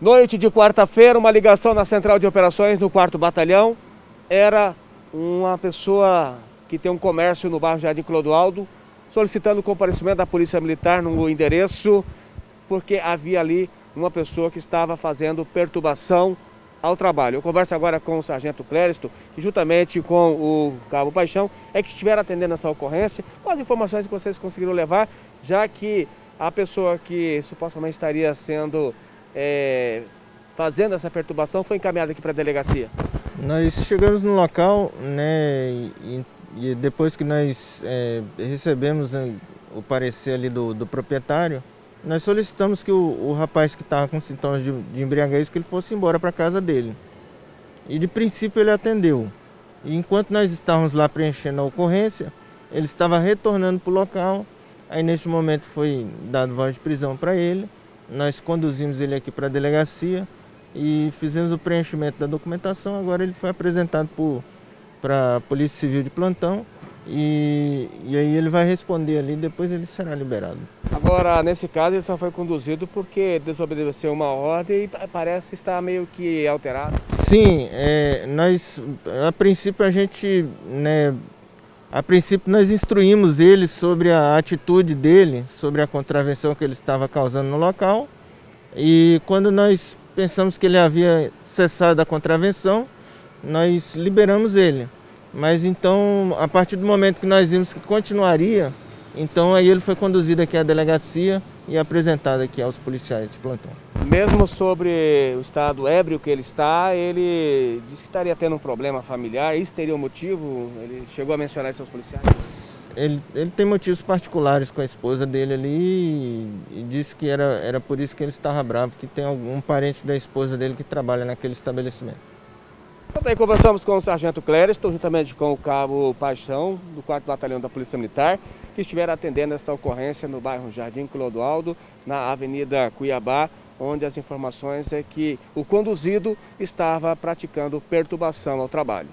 Noite de quarta-feira, uma ligação na central de operações no 4 Batalhão. Era uma pessoa que tem um comércio no bairro Jardim Clodoaldo, solicitando o comparecimento da Polícia Militar no endereço, porque havia ali uma pessoa que estava fazendo perturbação ao trabalho. Eu converso agora com o Sargento Cléristo, que juntamente com o Cabo Paixão, é que estiveram atendendo essa ocorrência, as informações que vocês conseguiram levar, já que a pessoa que supostamente estaria sendo é, fazendo essa perturbação foi encaminhada aqui para a delegacia? Nós chegamos no local, né, e, e depois que nós é, recebemos né, o parecer ali do, do, proprietário, nós solicitamos que o, o rapaz que estava com sintomas de, de embriaguez, que ele fosse embora para casa dele. E de princípio ele atendeu. E enquanto nós estávamos lá preenchendo a ocorrência, ele estava retornando para o local. Aí neste momento foi dado voz de prisão para ele nós conduzimos ele aqui para a delegacia e fizemos o preenchimento da documentação. Agora ele foi apresentado para a Polícia Civil de plantão e, e aí ele vai responder ali, depois ele será liberado. Agora, nesse caso, ele só foi conduzido porque desobedeceu uma ordem e parece estar meio que alterado. Sim, é, nós, a princípio a gente, né, a princípio, nós instruímos ele sobre a atitude dele, sobre a contravenção que ele estava causando no local. E quando nós pensamos que ele havia cessado da contravenção, nós liberamos ele. Mas então, a partir do momento que nós vimos que continuaria, então aí ele foi conduzido aqui à delegacia e apresentado aqui aos policiais de plantão. Mesmo sobre o estado ébrio que ele está, ele disse que estaria tendo um problema familiar. Isso teria um motivo? Ele chegou a mencionar isso aos policiais? Ele, ele tem motivos particulares com a esposa dele ali e, e disse que era, era por isso que ele estava bravo, que tem algum parente da esposa dele que trabalha naquele estabelecimento. Também conversamos com o Sargento Clériston, juntamente com o Cabo Paixão, do 4 Batalhão da Polícia Militar, que estiveram atendendo esta ocorrência no bairro Jardim Clodoaldo, na Avenida Cuiabá, onde as informações é que o conduzido estava praticando perturbação ao trabalho.